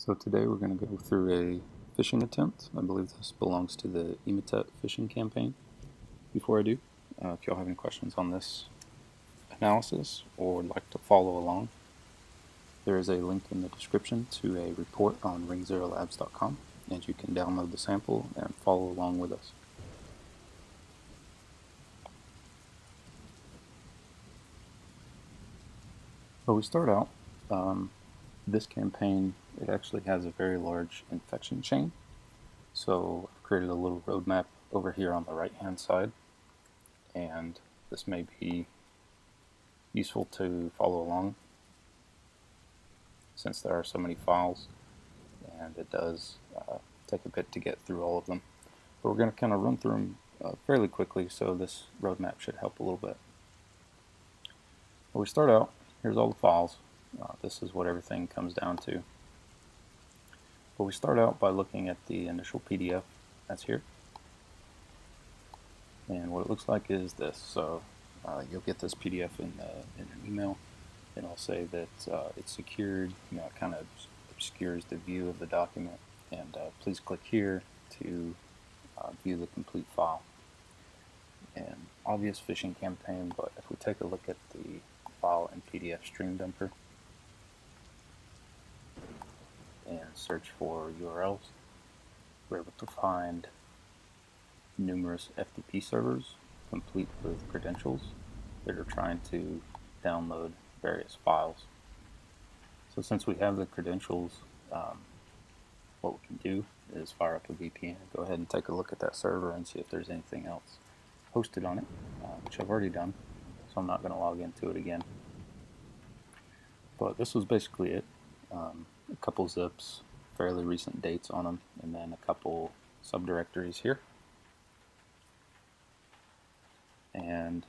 So today we're going to go through a phishing attempt. I believe this belongs to the Emotet phishing campaign. Before I do, uh, if y'all have any questions on this analysis or would like to follow along, there is a link in the description to a report on ringzerolabs.com and you can download the sample and follow along with us. So we start out, um, this campaign, it actually has a very large infection chain. So I've created a little roadmap over here on the right hand side and this may be useful to follow along since there are so many files and it does uh, take a bit to get through all of them. But we're going to kind of run through them uh, fairly quickly so this roadmap should help a little bit. But we start out, here's all the files. Uh, this is what everything comes down to. But we start out by looking at the initial PDF that's here. And what it looks like is this. So uh, you'll get this PDF in, the, in an email and I'll say that uh, it's secured, you know, it kind of obscures the view of the document and uh, please click here to uh, view the complete file. And obvious phishing campaign, but if we take a look at the file and PDF Stream Dumper and search for URLs, we're able to find numerous FTP servers complete with credentials that are trying to download various files. So since we have the credentials, um, what we can do is fire up a VPN, go ahead and take a look at that server and see if there's anything else hosted on it, uh, which I've already done, so I'm not going to log into it again. But this was basically it. Um, a couple zips, fairly recent dates on them, and then a couple subdirectories here. And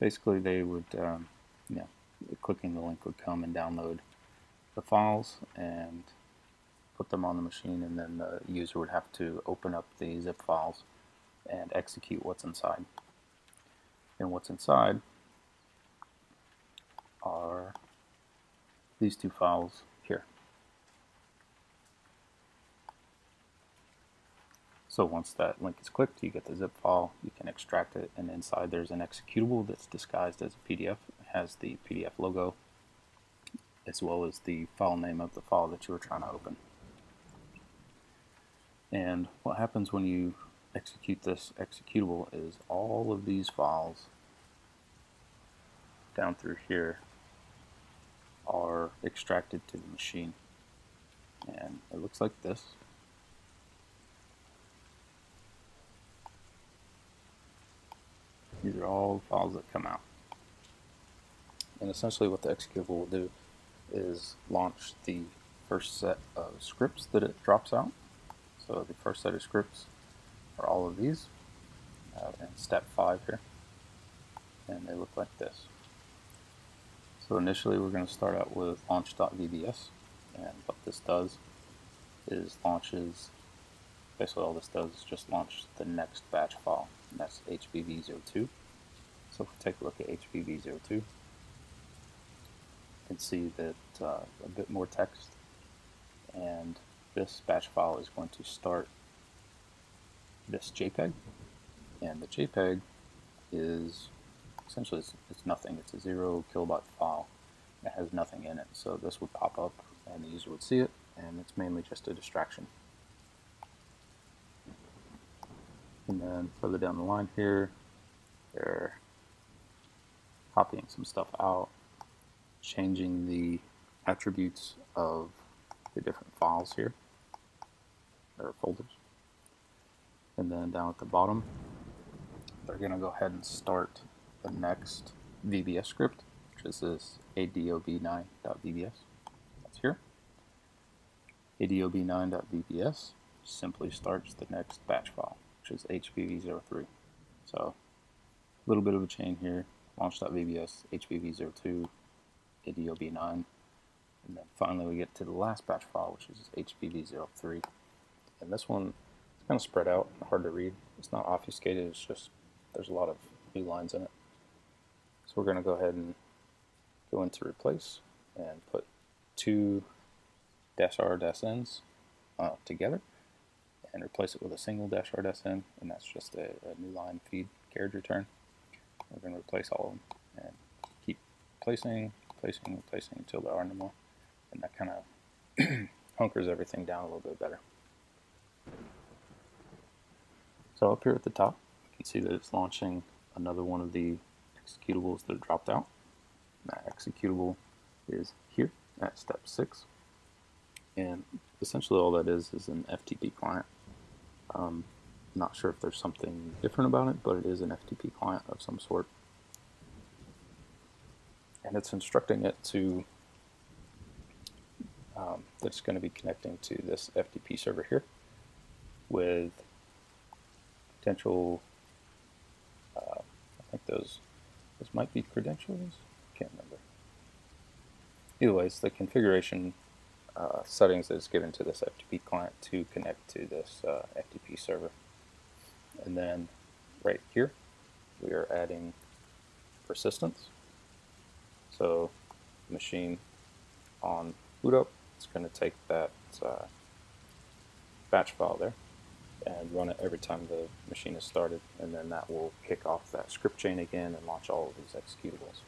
basically they would, um, you know, clicking the link would come and download the files and put them on the machine and then the user would have to open up the zip files and execute what's inside. And what's inside are these two files here. So once that link is clicked, you get the zip file, you can extract it, and inside there's an executable that's disguised as a PDF. It has the PDF logo, as well as the file name of the file that you were trying to open. And what happens when you execute this executable is all of these files down through here are extracted to the machine. And it looks like this. These are all the files that come out. And essentially what the executable will do is launch the first set of scripts that it drops out. So the first set of scripts are all of these uh, step 5 here. And they look like this. So initially we're going to start out with launch.vbs and what this does is launches, basically all this does is just launch the next batch file and that's HBV02. So if we take a look at HBV02 you can see that uh, a bit more text and this batch file is going to start this JPEG and the JPEG is essentially it's, it's, nothing. It's a zero kilobyte file. It has nothing in it. So this would pop up and the user would see it and it's mainly just a distraction. And then further down the line here they're copying some stuff out changing the attributes of the different files here or folders. And then down at the bottom, they're going to go ahead and start the next VBS script, which is this adob9.vbs. That's here. adob9.vbs simply starts the next batch file, which is hpv03. So a little bit of a chain here, launch.vbs, hpv02, adob9, and then finally we get to the last batch file, which is hpv03. And this one is kind of spread out, hard to read. It's not obfuscated, it's just there's a lot of new lines in it. So we're going to go ahead and go into replace and put two dash r dash n's uh, together and replace it with a single dash r dash n, and that's just a, a new line feed carriage return. We're going to replace all of them and keep placing, placing, placing until there are no more, and that kind of hunkers everything down a little bit better. So up here at the top, you can see that it's launching another one of the executables that dropped out. That executable is here at step 6. And essentially all that is is an FTP client. Um, not sure if there's something different about it, but it is an FTP client of some sort. And it's instructing it to um, that's going to be connecting to this FTP server here with potential, uh, I think those, those might be credentials, can't remember. Either ways, the configuration uh, settings that is given to this FTP client to connect to this uh, FTP server. And then right here, we are adding persistence. So machine on boot up, it's going to take that uh, batch file there and run it every time the machine is started, and then that will kick off that script chain again and launch all of these executables.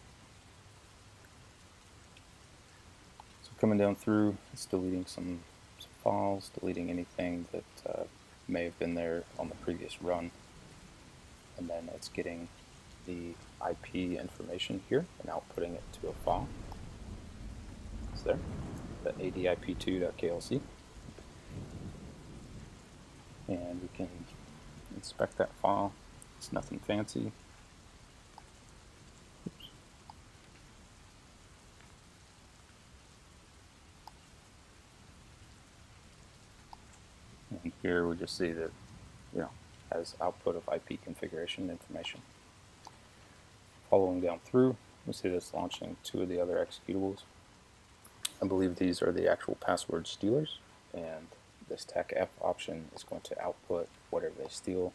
So coming down through, it's deleting some, some files, deleting anything that uh, may have been there on the previous run, and then it's getting the IP information here and outputting it to a file. It's there, the adip2.klc and we can inspect that file. It's nothing fancy. And here we just see that, you know, has output of IP configuration information. Following down through, we see this launching two of the other executables. I believe these are the actual password stealers, and this TACF option is going to output whatever they steal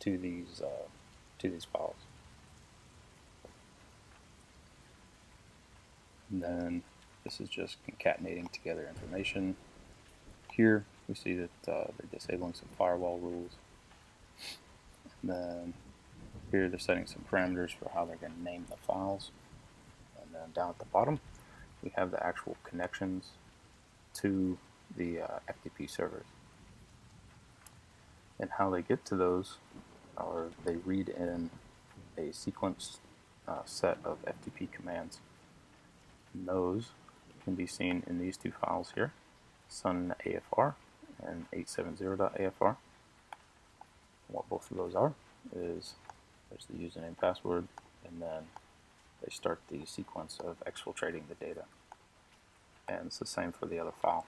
to these uh, to these files. And then this is just concatenating together information. Here we see that uh, they're disabling some firewall rules. And then here they're setting some parameters for how they're going to name the files. And then down at the bottom we have the actual connections to the uh, FTP servers. And how they get to those, or they read in a sequence uh, set of FTP commands. And those can be seen in these two files here, sun.afr and 870.afr. What both of those are is there's the username password, and then they start the sequence of exfiltrating the data. And it's the same for the other file.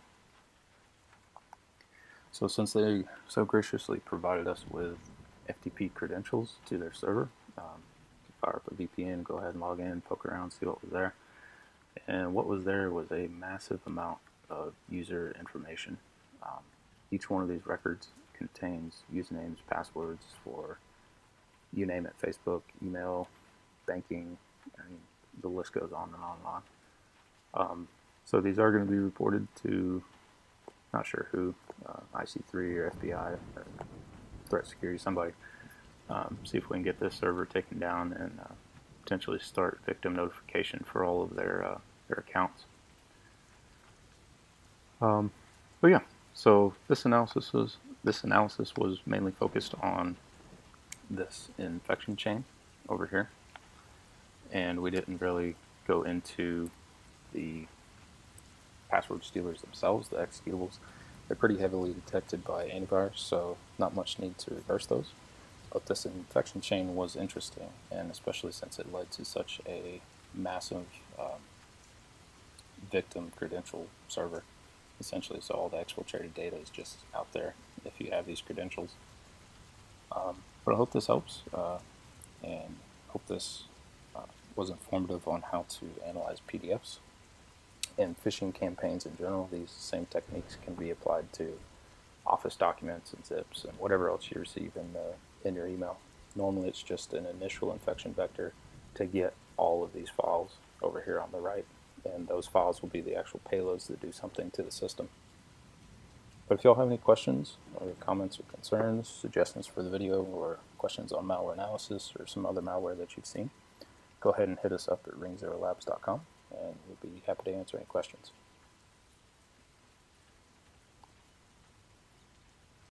So since they so graciously provided us with FTP credentials to their server, um, fire up a VPN, go ahead and log in, poke around, see what was there. And what was there was a massive amount of user information. Um, each one of these records contains usernames, passwords for you name it, Facebook, email, banking, and the list goes on and on and on. Um, so these are going to be reported to not sure who, uh, IC3 or FBI or threat security, somebody. Um, see if we can get this server taken down and uh, potentially start victim notification for all of their uh, their accounts. Um, but yeah, so this analysis was this analysis was mainly focused on this infection chain over here, and we didn't really go into the password stealers themselves, the executables, they're pretty heavily detected by antivirus, so not much need to reverse those. But this infection chain was interesting, and especially since it led to such a massive um, victim credential server, essentially. So all the exfiltrated data is just out there if you have these credentials. Um, but I hope this helps, uh, and hope this uh, was informative on how to analyze PDFs in phishing campaigns in general, these same techniques can be applied to Office documents and zips and whatever else you receive in, the, in your email. Normally it's just an initial infection vector to get all of these files over here on the right and those files will be the actual payloads that do something to the system. But if y'all have any questions or comments or concerns, suggestions for the video, or questions on malware analysis or some other malware that you've seen, go ahead and hit us up at ringzerolabs.com and we'll be happy to answer any questions.